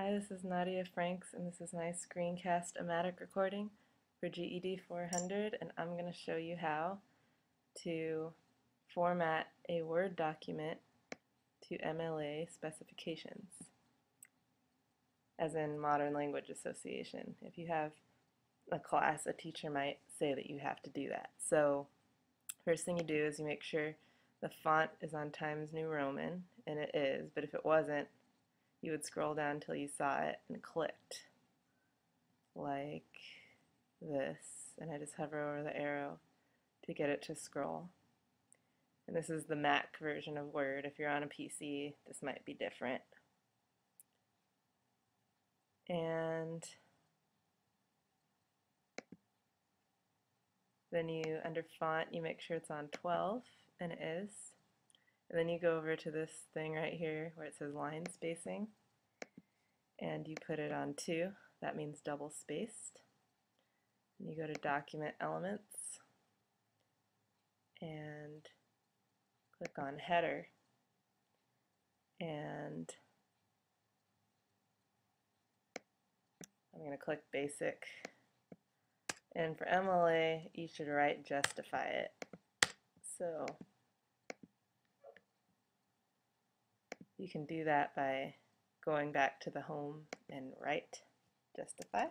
Hi, this is Nadia Franks, and this is my screencast-o-matic recording for GED 400, and I'm going to show you how to format a Word document to MLA specifications, as in Modern Language Association. If you have a class, a teacher might say that you have to do that. So, first thing you do is you make sure the font is on Times New Roman, and it is, but if it wasn't, you would scroll down until you saw it and clicked like this. And I just hover over the arrow to get it to scroll. And this is the Mac version of Word. If you're on a PC this might be different. And then you under font you make sure it's on 12 and it is and then you go over to this thing right here where it says line spacing. And you put it on 2. That means double spaced. And you go to document elements. And click on header. And I'm going to click basic. And for MLA you should right justify it. So You can do that by going back to the home and right justify.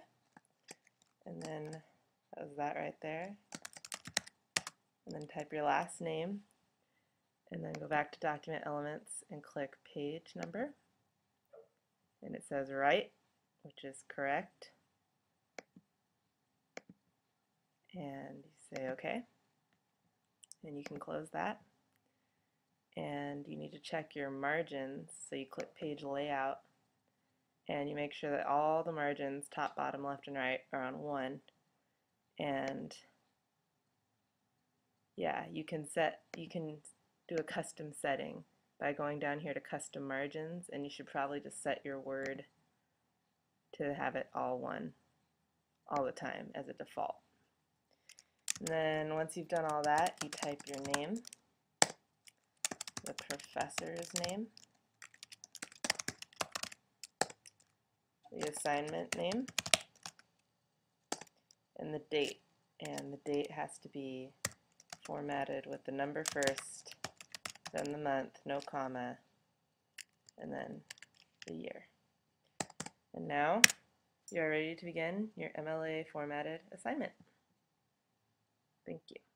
And then that was that right there. And then type your last name. And then go back to document elements and click page number. And it says right, which is correct. And you say OK. And you can close that and you need to check your margins. So you click page layout and you make sure that all the margins top bottom left and right are on one. And yeah you can set you can do a custom setting by going down here to custom margins and you should probably just set your word to have it all one all the time as a default. And then once you've done all that you type your name the professor's name, the assignment name, and the date. And the date has to be formatted with the number first, then the month, no comma, and then the year. And now you are ready to begin your MLA formatted assignment. Thank you.